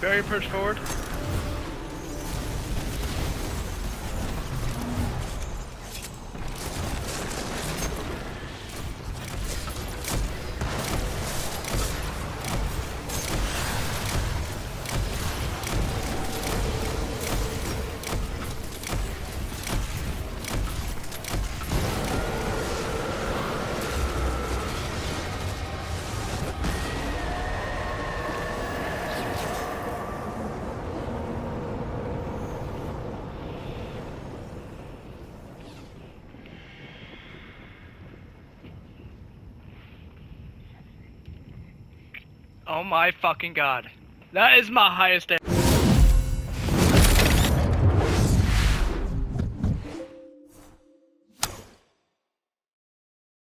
Barrier approach forward. Oh my fucking god. That is my highest